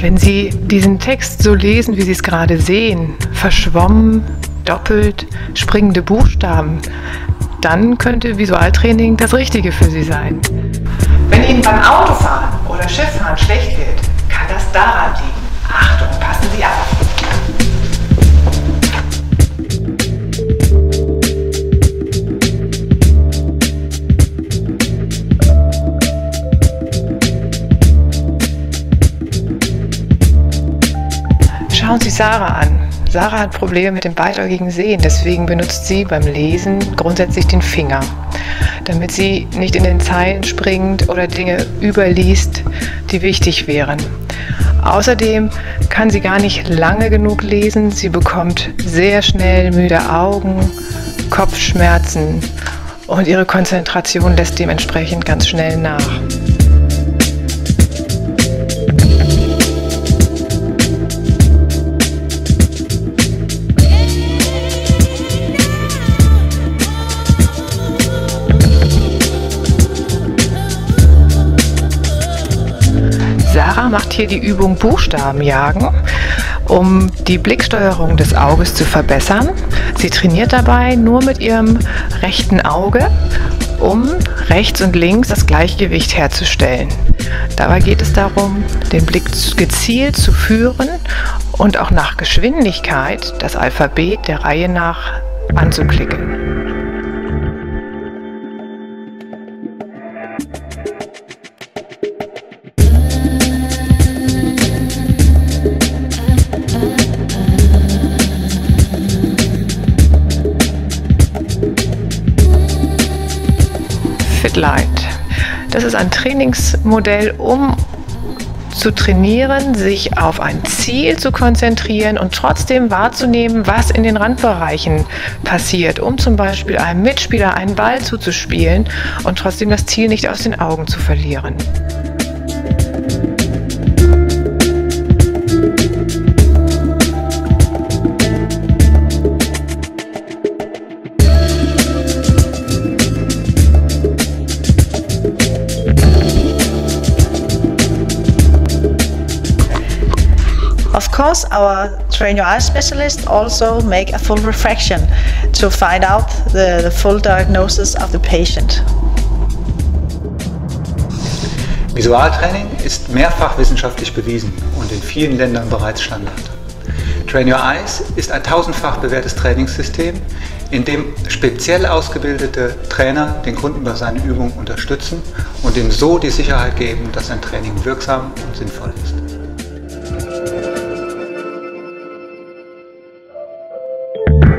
Wenn Sie diesen Text so lesen, wie Sie es gerade sehen, verschwommen, doppelt, springende Buchstaben, dann könnte Visualtraining das Richtige für Sie sein. Wenn Ihnen beim Autofahren oder Schifffahren schlecht wird, kann das daran liegen. Achtung, Schauen Sie Sarah an. Sarah hat Probleme mit dem beiläugigen Sehen, deswegen benutzt sie beim Lesen grundsätzlich den Finger, damit sie nicht in den Zeilen springt oder Dinge überliest, die wichtig wären. Außerdem kann sie gar nicht lange genug lesen. Sie bekommt sehr schnell müde Augen, Kopfschmerzen und ihre Konzentration lässt dementsprechend ganz schnell nach. Sarah macht hier die Übung Buchstabenjagen, um die Blicksteuerung des Auges zu verbessern. Sie trainiert dabei nur mit ihrem rechten Auge, um rechts und links das Gleichgewicht herzustellen. Dabei geht es darum, den Blick gezielt zu führen und auch nach Geschwindigkeit das Alphabet der Reihe nach anzuklicken. Fitlight. Das ist ein Trainingsmodell, um zu trainieren, sich auf ein Ziel zu konzentrieren und trotzdem wahrzunehmen, was in den Randbereichen passiert, um zum Beispiel einem Mitspieler einen Ball zuzuspielen und trotzdem das Ziel nicht aus den Augen zu verlieren. Course, our train your eye specialist also make a full refraction to find out the, the full diagnosis of the patient. Visualtraining ist mehrfach wissenschaftlich bewiesen und in vielen Ländern bereits Standard. Train Your Eyes ist ein tausendfach bewährtes Trainingssystem, in dem speziell ausgebildete Trainer den Kunden bei seinen Übungen unterstützen und ihm so die Sicherheit geben, dass sein Training wirksam und sinnvoll ist. Thank you.